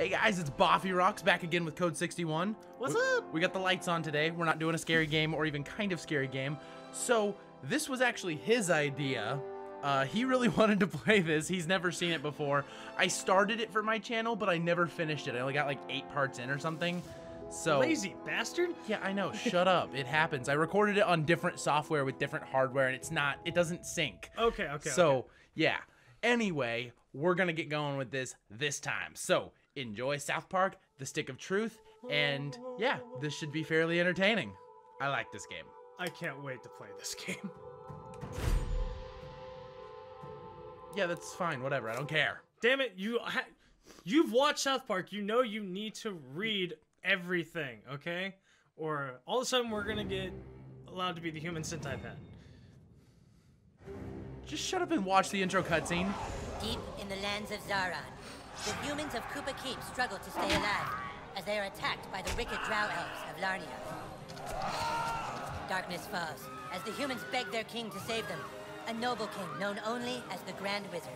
Hey guys, it's Boffyrox back again with Code 61. What's we, up? We got the lights on today. We're not doing a scary game or even kind of scary game. So, this was actually his idea. Uh, he really wanted to play this. He's never seen it before. I started it for my channel, but I never finished it. I only got like eight parts in or something. So Lazy bastard. Yeah, I know. Shut up. It happens. I recorded it on different software with different hardware, and it's not. It doesn't sync. Okay, okay. So okay. yeah. Anyway, we're gonna get going with this this time. So enjoy South Park, The Stick of Truth, and yeah, this should be fairly entertaining. I like this game. I can't wait to play this game. Yeah, that's fine. Whatever. I don't care. Damn it, you ha- you've watched South Park. You know you need to read everything, okay? Or all of a sudden we're gonna get allowed to be the human Sentai pet. Just shut up and watch the intro cutscene. Deep in the lands of Zaron, the humans of Kupa Keep struggle to stay alive as they are attacked by the wicked drow elves of Larnia. Darkness falls as the humans beg their king to save them, a noble king known only as the Grand Wizard.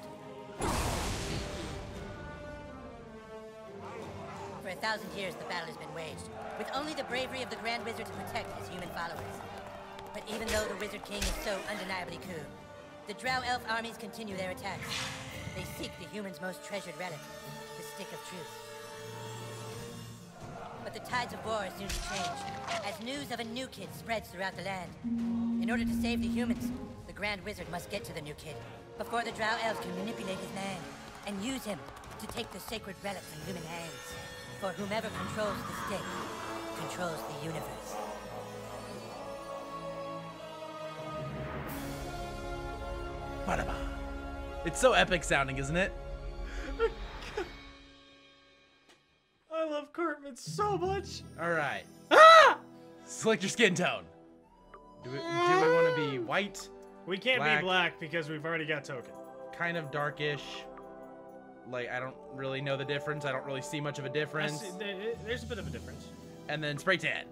For a thousand years, the battle has been waged, with only the bravery of the Grand Wizard to protect his human followers. But even though the Wizard King is so undeniably cool, the Drow Elf armies continue their attacks. They seek the humans' most treasured relic, the Stick of Truth. But the tides of war soon to change, as news of a new kid spreads throughout the land. In order to save the humans, the Grand Wizard must get to the new kid before the Drow Elves can manipulate his mind and use him to take the sacred relic from human hands. For whomever controls the stick controls the universe. It's so epic sounding, isn't it? I love Cartman so much. All right. Ah! Select your skin tone. Do we, do we want to be white, We can't Black. be black because we've already got Token. kind of darkish? Like I don't really know the difference. I don't really see much of a difference. There- There's a bit of a difference. And then spray tan.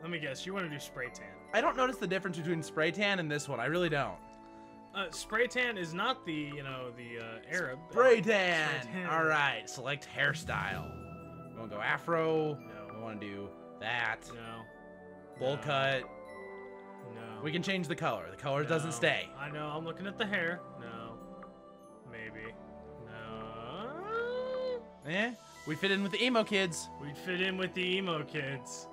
Let me guess. You want to do spray tan? I don't notice the difference between spray tan and this one. I really don't. Uh, spray tan is not the you know the uh, Arab. Spray tan. Spray tan. All right. Select hairstyle. We want to go afro. No. We want to do that. No. Bowl No. cut. No. We can change the color. The color doesn't stay. I know. I'm looking at the hair. No. Maybe. No. Eh? We fit in with the emo kids. We'd fit in with the emo kids.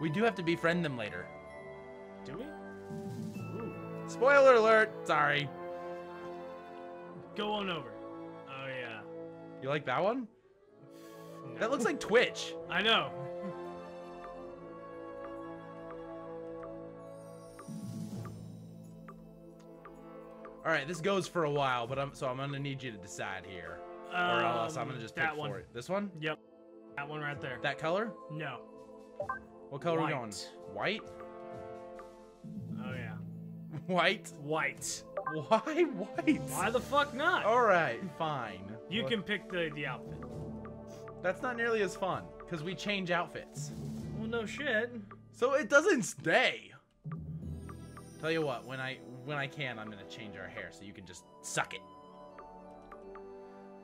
We do have to befriend them later. Do we? Spoiler alert. Sorry. Go on over. Oh yeah. You like that one? No. That looks like Twitch. I know. All right, this goes for a while, but I'm so I'm gonna need you to decide here, or else I'm Um, gonna just that pick one. for it. This one? Yep. That one right there. That color? No. What color are we going? White. White? White? Why white? Why the fuck not? All right, fine. You Well, can pick the the outfit. That's not nearly as fun because we change outfits, Well, no shit. so it doesn't stay. Tell you what, when I when I can, I'm gonna change our hair so you can just suck it.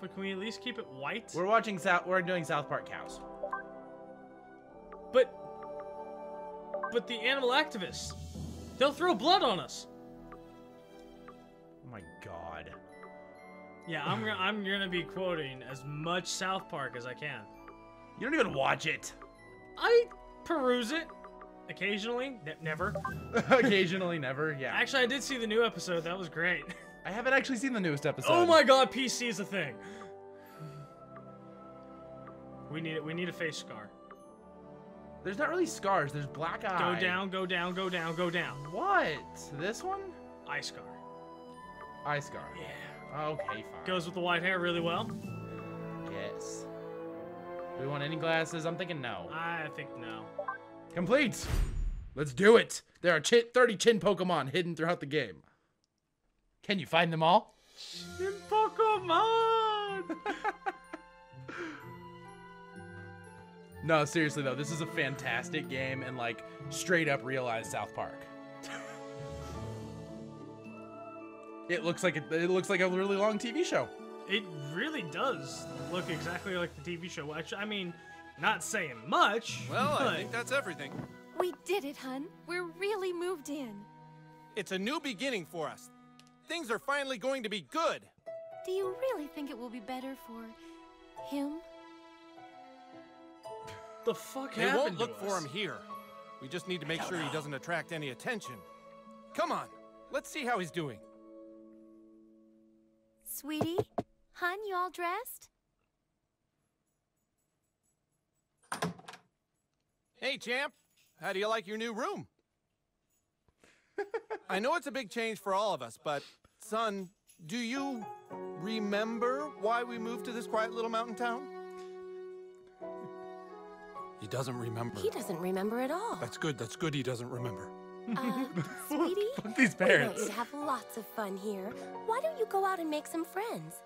But can we at least keep it white? We're watching South. We're doing South Park cows. But but the animal activists, they'll throw blood on us. Oh my god. Yeah, I'm gonna I'm gonna be quoting as much South Park as I can. You don't even watch it. I peruse it occasionally, ne- never. Occasionally, never. Yeah. Actually, I did see the new episode. That was great. I haven't actually seen the newest episode. oh my god, PC is a thing. We need it. We need a face scar. There's not really scars. There's black eye. Go down, go down, go down, go down. What? This one? Eye scar. Eye scar. Yeah. Okay, fine. Goes with the white hair really well. Yes. Do we want any glasses? I'm thinking no. I think no. Complete. Let's do it. There are chin 30 Chinpokomon hidden throughout the game. Can you find them all? In Pokemon! No, seriously though, this is a fantastic game and like straight up realized South Park. It looks like it, it looks like a really long TV show. It really does look exactly like the TV show. Which I mean, not saying much. Well, but I think that's everything. We did it, hun. We're really moved in. It's a new beginning for us. Things are finally going to be good. Do you really think it will be better for him? the fuck They happened won't look to for him here. We just need to make sure he doesn't attract any attention. Come on, let's see how he's doing. Sweetie? Hun, you all dressed? Hey, champ. How do you like your new room? I know it's a big change for all of us, but son, do you remember why we moved to this quiet little mountain town? He doesn't remember. He doesn't remember at all. That's good. That's good. He doesn't remember. Uh, sweetie, These we know parents. you'd have lots of fun here. Why don't you go out and make some friends?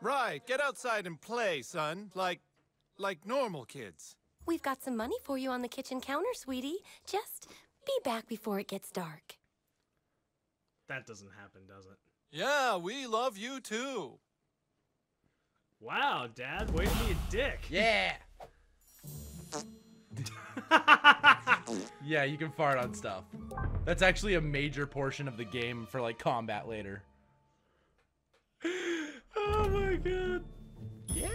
Right. Get outside and play, son. Like, like normal kids. We've got some money for you on the kitchen counter, sweetie. Just be back before it gets dark. That doesn't happen, does it? Yeah, we love you too. Wow, Dad, way to be a dick. Yeah. yeah, you can fart on stuff. That's actually a major portion of the game for like combat later. Oh my god. Yeah.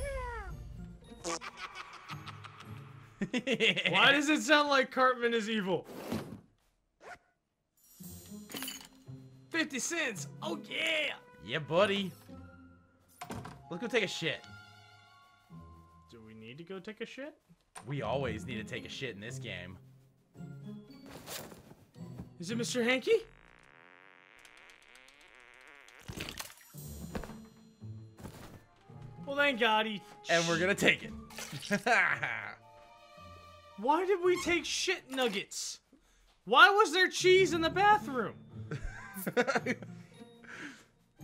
Why does it sound like Cartman is evil? 50 cents. Oh yeah. Yeah, buddy. Let's go take a shit. Do we need to go take a shit? We always need to take a shit in this game. Is it Mr. Hankey? Well, thank God he. And we're gonna take it. Why did we take shit nuggets? Why was there cheese in the bathroom?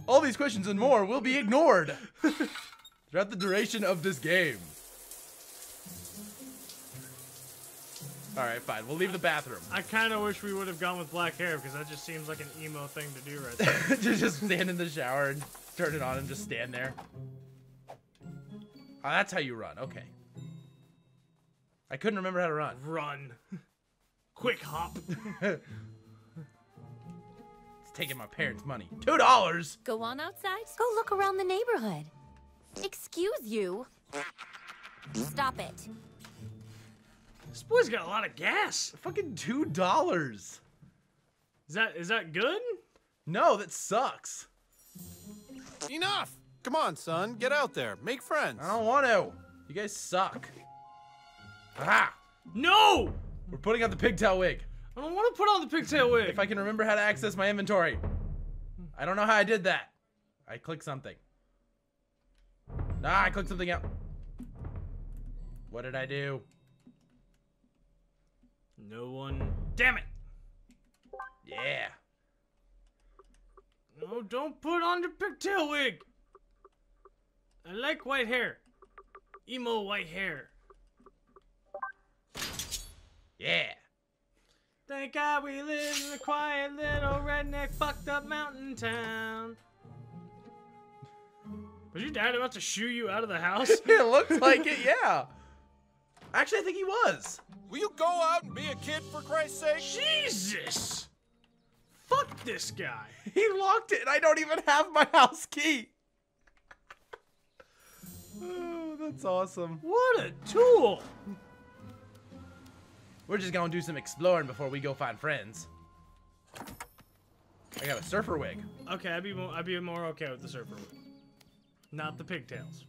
All these questions and more will be ignored throughout the duration of this game. All right, fine. We'll leave the bathroom. I kind of wish we would have gone with black hair because that just seems like an emo thing to do right there. just, just stand in the shower and turn it on and just stand there. Oh, that's how you run. Okay. I couldn't remember how to run. Run. Quick hop. It's taking my parents' money. Two dollars. Go on outside? Go look around the neighborhood. Excuse you. Stop it. This boy's got a lot of gas. Fucking two dollars. Is that is that good? No, that sucks. Enough! Come on, son. Get out there. Make friends. I don't want to. You guys suck. Ah! No! We're putting on the pigtail wig. I don't want to put on the pigtail wig. If I can remember how to access my inventory. I don't know how I did that. I clicked something. Ah, I clicked something out. What did I do? No one. Damn it! Yeah. No, don't put on the pigtail wig. I like white hair. Emo white hair. Yeah. Thank God we live in a quiet little redneck fucked up mountain town. Was your dad about to shoo you out of the house? it looks like it, yeah. Actually, I think he was. Will you go out and be a kid for Christ's sake? Jesus! Fuck this guy. He locked it, and I don't even have my house key. oh, that's awesome. What a tool! We're just gonna do some exploring before we go find friends. I got a surfer wig. Okay, I'd be more, I'd be more okay with the surfer wig. Not the pigtails.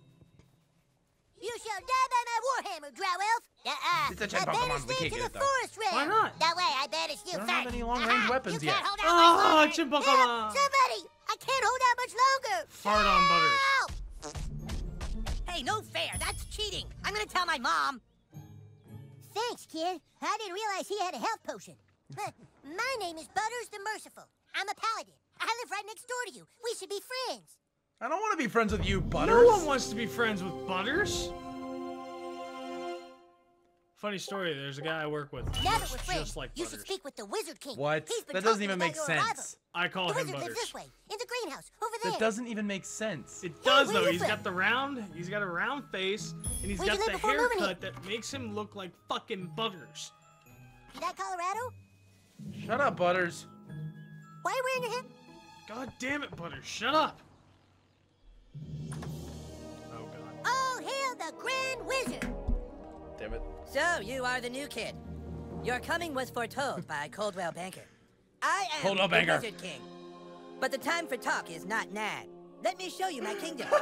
You shall die by my warhammer, Drow Elf. Uh-uh. It's a I ten better Pokemon, we stay can't get the it, though. forest realm. Why not? That way I banish you We don't first. have any long-range Uh-uh. weapons you yet. Can't hold out Ah, much longer. Chin Pokemon. Somebody! I can't hold out much longer. Fart on Butters. Help! Hey, no fair. That's cheating. I'm gonna tell my mom. Thanks, kid. I didn't realize he had a health potion. my name is Butters the Merciful. I'm a paladin. I live right next door to you. We should be friends. I don't want to be friends with you, Butters. No one wants to be friends with Butters. Funny story. There's a guy I work with. Now that we're friends, just like you should Butters. speak with the Wizard King. What? That doesn't even make sense. arrival. I call The him wizard lives Butters. this way, in the greenhouse, over there. That doesn't even make sense. It does where though. He's got the round. He's got a round face, and he's Where'd got live the haircut that makes him look like fucking Butters. Is that Colorado? Shut up, Butters. Why are you wearing your hair? God damn it, Butters! Shut up. Oh god. All hail the Grand Wizard! Damn it. So, you are the new kid. Your coming was foretold by Coldwell Banker. I am Coldwell the Banker. Wizard King. But the time for talk is not now. Let me show you my kingdom.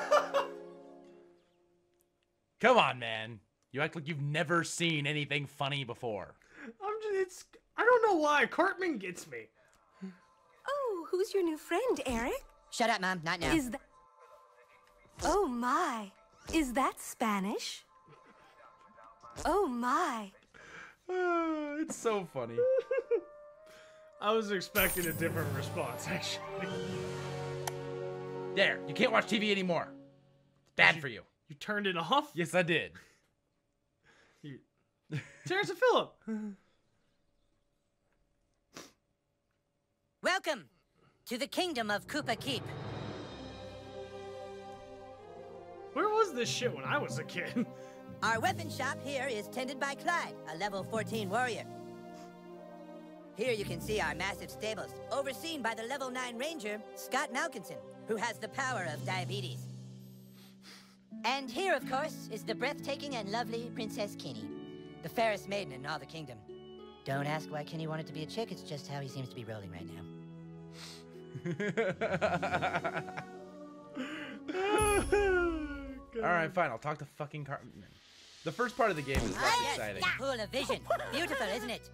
Come on, man. You act like you've never seen anything funny before. I'm just. It's. I don't know why. Cartman gets me. Oh, who's your new friend, Eric? Shut up, Mom. Not now. Is that. Oh my. Is that Spanish? Oh my. it's so funny. I was expecting a different response, actually. There, you can't watch TV anymore. It's bad for you. You turned it off? Yes, I did. You... Terrance and Phillip. Welcome to the kingdom of Kupa Keep. Where was this shit when I was a kid? Our weapon shop here is tended by Clyde, a level 14 warrior. Here you can see our massive stables, overseen by the level 9 ranger, Scott Malkinson, who has the power of diabetes. And here, of course, is the breathtaking and lovely Princess Kenny, the fairest maiden in all the kingdom. Don't ask why Kenny wanted to be a chick, it's just how he seems to be rolling right now. All right, fine. I'll talk to fucking Cartman. The first part of the game is less yes, exciting. the pool of vision. Beautiful, isn't it?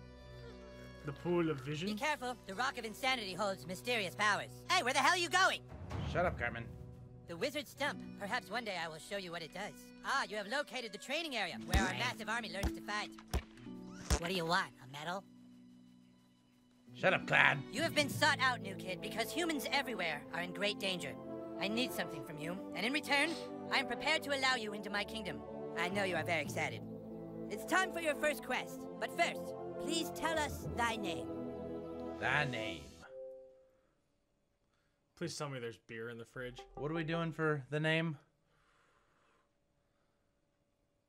The pool of vision? Be careful, the Rock of Insanity holds mysterious powers. Hey, where the hell are you going? Shut up, Cartman. The Wizard Stump. Perhaps one day I will show you what it does. Ah, you have located the training area where our massive army learns to fight. What do you want? A medal? Shut up, Clyde. You have been sought out, new kid, because humans everywhere are in great danger. I need something from you, and in return, I am prepared to allow you into my kingdom. I know you are very excited. It's time for your first quest, but first, please tell us thy name. Thy name. Please tell me there's beer in the fridge. What are we doing for the name?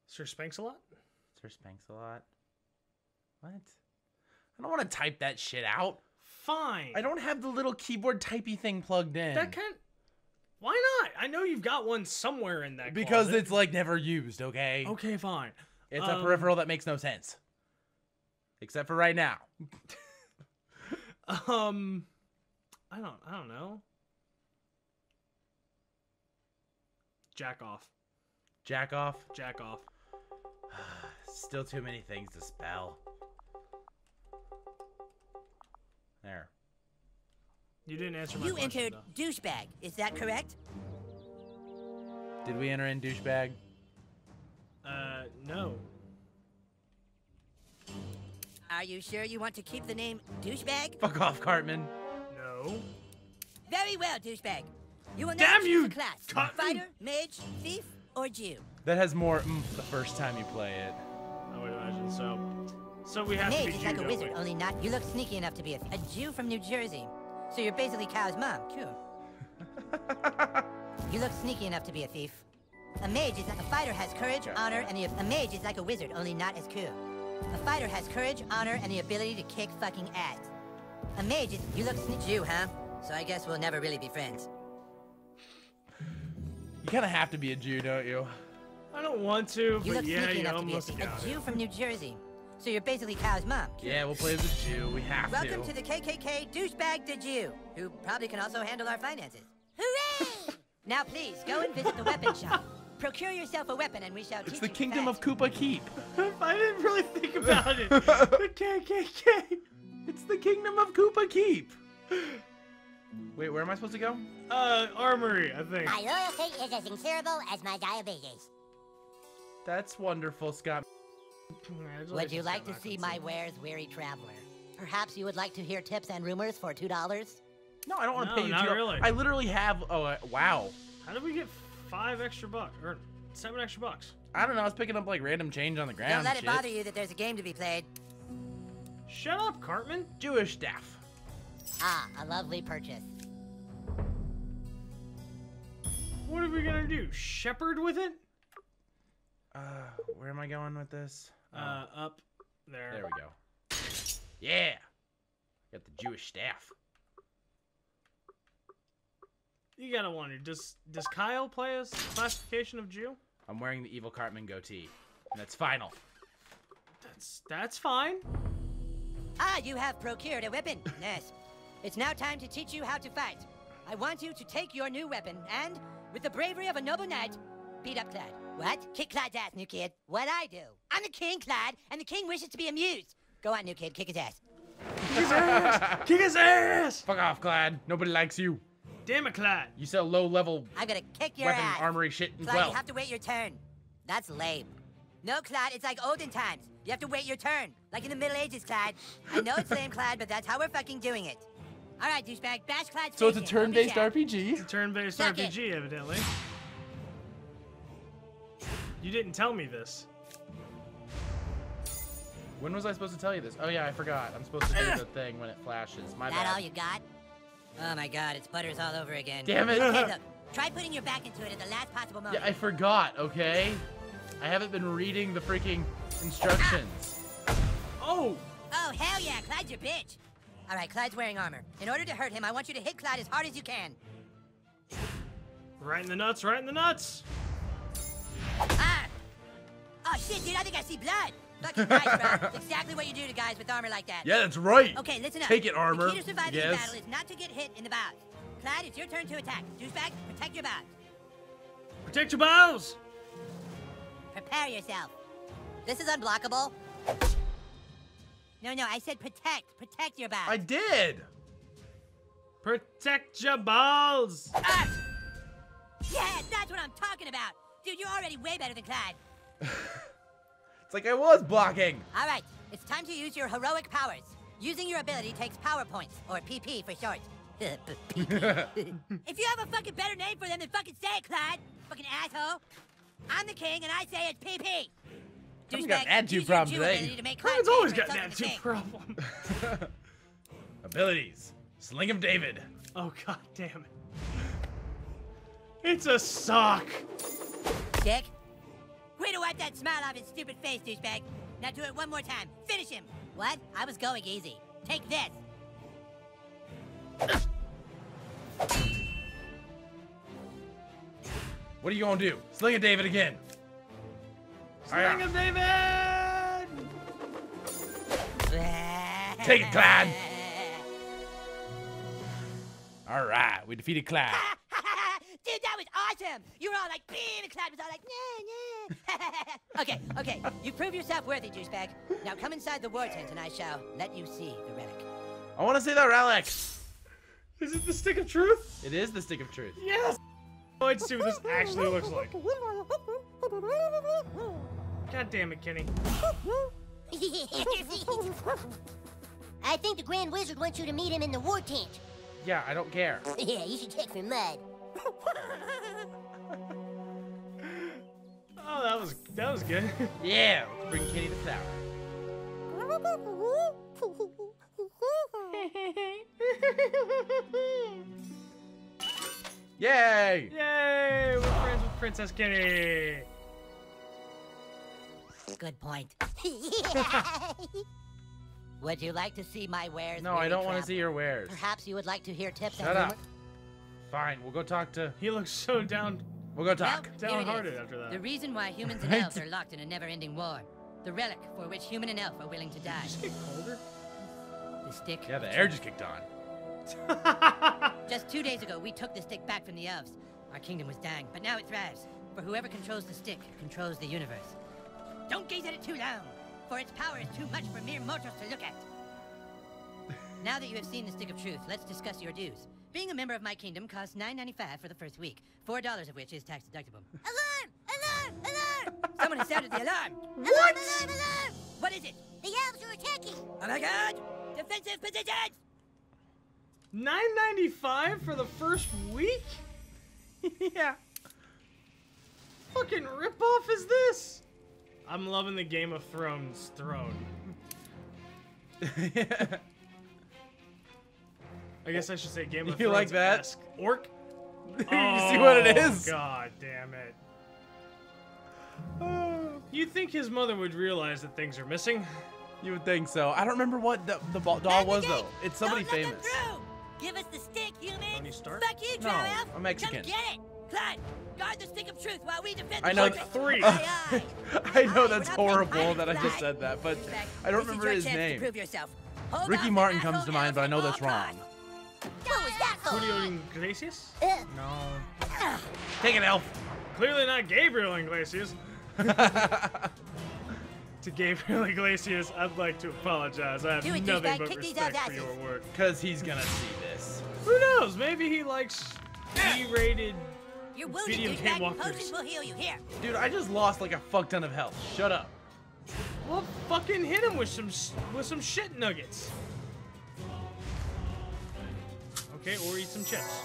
Sir Spanks a lot? Sir Spanks a lot. What? I don't want to type that shit out. Fine. I don't have the little keyboard typey thing plugged in. That kind. Why not? I know you've got one somewhere in that. because closet. it's like never used, okay? Okay, fine. It's a Um, peripheral that makes no sense. Except for right now. Um, I don't. I don't know. Jack off. Jack off. Jack off. Still too many things to spell. There. You didn't answer my You question. entered douchebag, is that correct? Did we enter in douchebag? Uh, no. Are you sure you want to keep the name douchebag? Fuck off, Cartman. No. Very well, douchebag. You will now Damn choose you, a class. Cotton. Fighter, mage, thief, or Jew. That has more mm, the first time you play it. I would imagine so. So we have to Mage be is like a wizard, don't we? only not. You look sneaky enough to be a, a Jew from New Jersey. So you're basically Kyle's mom, too. you look sneaky enough to be a thief. A mage is like a fighter has courage, honor, and the a mage is like a wizard, only not as cool. A fighter has courage, honor, and the ability to kick fucking ass. A mage is you look sneaky Jew, huh? So I guess we'll never really be friends. You kind of have to be a Jew, don't you? I don't want to, You but look yeah, sneaky you enough to be a thief. got A Jew it. from New Jersey. So you're basically Kyle's mom. Yeah, we'll play as a Jew. We have Welcome to. to the KKK douchebag the Jew, who probably can also handle our finances. Hooray! now please, go and visit the weapon shop. Procure yourself a weapon and we shall It's teach the you kingdom fast. of Kupa Keep. I didn't really think about it. the KKK. It's the kingdom of Kupa Keep. Wait, where am I supposed to go? Uh, armory, I think. My loyalty is as incurable as my diabetes. That's wonderful, Scott. Would you like to see my wares, weary traveler? Perhaps you would like to hear tips and rumors for $2? No, I don't want to No, pay you. not two- really. I literally have. Oh, uh, wow. How did we get five extra bucks or seven extra bucks? I don't know. I was picking up like random change on the ground. Don't let it shit. bother you that there's a game to be played. Shut up, Cartman. Jewish staff. Ah, a lovely purchase. What are we gonna do? Shepherd with it? Uh, where am I going with this? Oh, Uh, up there. there we go. Yeah. Got the Jewish staff. You gotta wonder, does does Kyle play as classification of Jew? I'm wearing the evil Cartman goatee. And that's final. That's that's fine. Ah, you have procured a weapon. Yes. It's now time to teach you how to fight. I want you to take your new weapon and, with the bravery of a noble knight, beat up Clyde. What? Kick Clyde's ass, new kid. What I do? I'm the king, Clyde, and the king wishes to be amused. Go on, new kid, kick his ass. Kick his ass! Kick his ass! Fuck off, Glad. Nobody likes you. Damn it, Clyde. You sell low level I'm gonna kick your weapon ass. armory shit as Clyde, well. you have to wait your turn. That's lame. No, Clyde, it's like olden times. You have to wait your turn. Like in the Middle Ages, Clyde. I know it's lame, Clyde, but that's how we're fucking doing it. All right, douchebag, bash Clyde's So it's a face in. Don't be turn-based shy. RPG. Turn-based it. RPG, evidently. You didn't tell me this. When was I supposed to tell you this? Oh yeah, I forgot. I'm supposed to do the thing when it flashes. My That bad. all you got? Oh my god, it's butters all over again. Damn it. Okay, look, try putting your back into it at the last possible moment. Yeah, I forgot. Okay. I haven't been reading the freaking instructions. Oh! Oh, hell yeah, Clyde's your bitch. All right, Clyde's wearing armor. In order to hurt him, I want you to hit Clyde as hard as you can. Right in the nuts, right in the nuts! Ah! Oh shit, dude, I think I see blood. Fucking nice, bro. That's exactly what you do to guys with armor like that. Yeah, that's right. Okay, listen up. Take it, armor. The key to surviving yes. this battle is not to get hit in the bows. Clyde, it's your turn to attack. Douchebag, protect your bows. Protect your bows! Prepare yourself. This is unblockable. No, no, I said protect. Protect your bows. I did. Protect your balls! Ah! Yeah, that's what I'm talking about. Dude, you're already way better than Clyde. It's like I was blocking. All right, it's time to use your heroic powers. Using your ability takes power points, or PP for short. If you have a fucking better name for them, then fucking say it, Clyde. Fucking asshole. I'm the king, and I say it's PP. I've got Douchebag, an attitude use your problem Jew today. ability to make Clyde Cartman's always pay for got an attitude king. problem. Abilities. Sling of David. Oh god damn it. It's a sock! Dick. Way to wipe that smile off his stupid face, douchebag. Now do it one more time. Finish him. What? I was going easy. Take this. What are you gonna do? Sling of David again. Sling of David! Take it, Clyde. All right, we defeated Clyde. Dude, that was awesome! You were all like, beam, and Clyde was all like, nah, nah. okay, okay, you prove yourself worthy, douchebag. Now come inside the war tent and I shall let you see the relic. I want to see that relic. Is it the stick of truth? It is the stick of truth. Yes! Oh, Let's see what this actually looks like. God damn it, Kenny. I think the Grand Wizard wants you to meet him in the war tent. Yeah, I don't care. Yeah, you should check for mud. Oh, that was that was good. Yeah, let's bring Kitty the flower. Yay! Yay! We're friends with Princess Kitty. Good point. Would you like to see my wares? No, I don't want to see your wares. Perhaps you would like to hear tips Shut up. Fine, we'll go talk to. He looks so down We'll go talk. Well, here it downhearted after that. The reason why humans and elves are locked in a never-ending war. The relic for which human and elf are willing to die. Just get colder. The stick. Yeah, the air just kicked on. Just two days ago, we took the stick back from the elves. Our kingdom was dying, but now it thrives. For whoever controls the stick controls the universe. Don't gaze at it too long, for its power is too much for mere mortals to look at. now that you have seen the stick of truth, let's discuss your dues. Being a member of my kingdom costs $9.95 for the first week, $4 of which is tax deductible. Alarm! Alarm! Alarm! Someone has sounded the alarm! What? Alarm! Alarm! Alarm! What is it? The elves are attacking! Oh my god! Defensive positions! 9.95 for the first week? yeah. fucking ripoff is this? I'm loving the Game of Thrones throne. I guess I should say Game of You like Thrones. that? Orc? you see what it Oh. God damn it. You'd think his mother would realize that things are missing. You would think so. I don't remember what the, the ball, doll was though. It's somebody Don't famous. Give us the stick, human. Tony Stark? Fuck you, No, Drow Elf. I'm Mexican. Come get it. Clyde, guard the stick of truth while we defend I the know fortress. three. Aye, uh, aye. I know that's we're not playing horrible that I just said that, but I don't this is remember your his chance to name. prove yourself. Ricky Martin comes to mind, but I know that's wrong. Julio Iglesias? Uh, No. Take it, Elf. Clearly not Gabriel Iglesias. to Gabriel Iglesias, I'd like to apologize. I have Do it, nothing but Kick respect for your asses. work. Cause he's gonna see this. Who knows? Maybe he likes E-rated. You're wounded, Video douchebag. game walkthroughs. Potions will heal you. Here. Dude, I just lost like a fuck ton of health. Shut up. Well, fucking hit him with some with some shit nuggets. Okay, or eat some chips.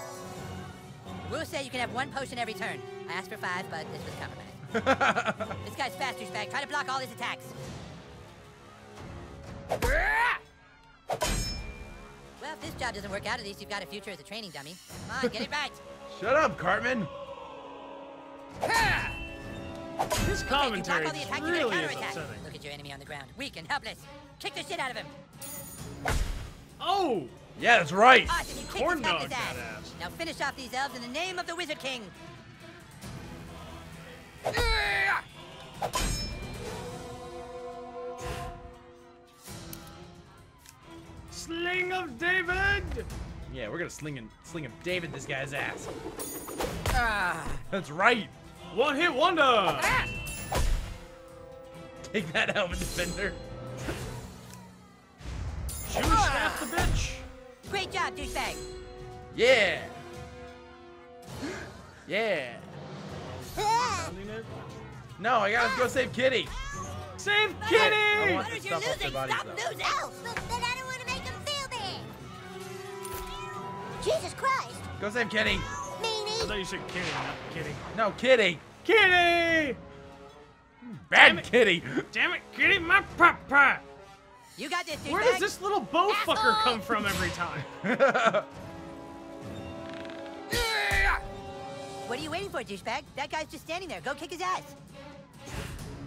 We'll say you can have one potion every turn. I asked for five, but this was compromised. this guy's fast, douchebag. Try to block all his attacks. Well, if this job doesn't work out, at least you've got a future as a training dummy. Come on, get it right. Shut up, Cartman. His Okay, if you block commentary all the attacks, you get a really is counterattack. upsetting. Look at your enemy on the ground, weak and helpless. Kick the shit out of him. Oh! Yeah, that's right. Awesome, you kicked Corn his dog his ass. that ass. Now finish off these elves in the name of the Wizard King. Sling of David! Yeah, we're gonna sling him, sling him, David, this guy's ass. Ah. That's right. One hit wonder! Take that, Elven Defender. Yeah. Yeah. ah, Sounding it. No, I gotta go save Kitty. Save I Kitty! want- Butters, you're stuff off their losing. bodies, Stop though. losing. oh, but, but I don't want to make him feel bad. Jesus Christ. Go save Kitty. I Meanie. thought you said Kitty, not Kitty. No, Kitty. Kitty! Bad it. Kitty. Damn it, Kitty, my papa! You got this. Where does this little bow fucker come from every time? What are you waiting for, douchebag? That guy's just standing there. Go kick his ass.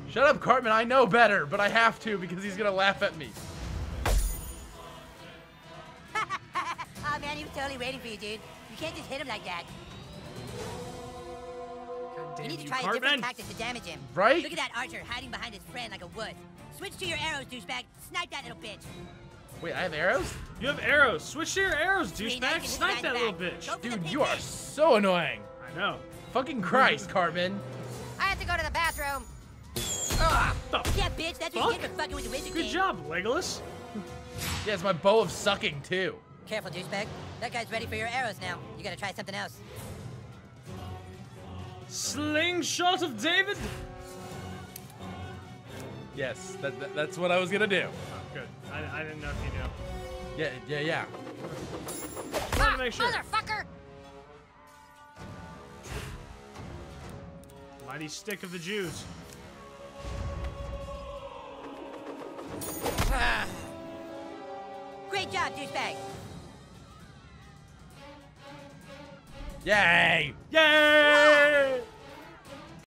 Shut up, Cartman. I know better, but I have to because he's gonna laugh at me. oh man, he was totally waiting for you, dude. You can't just hit him like that. God You need to you, try a different tactic to damage him. Right? Look at that archer hiding behind his friend like a wuss. Switch to your arrows, douchebag. Snipe that little bitch. Wait, I have arrows? You have arrows. Switch to your arrows, Sweet, now you douchebag. can hit the Snipe that in little bitch. Go for the Dude, you are so annoying. I know. Fucking Christ, Cartman. I have to go to the bathroom. The Yeah, bitch, that's what you get for fucking with the wizard Good king. job, Legolas. Yeah, it's my bow of sucking, too. Careful, douchebag. That guy's ready for your arrows now. You gotta try something else. Slingshot of David. Yes, that, that- that's what I was gonna do. Oh, good. I, I didn't know if you knew. Yeah, yeah, yeah. Wanted to make sure. Ah, motherfucker. Mighty stick of the Jews. Great job, douchebag. Yay! Yay!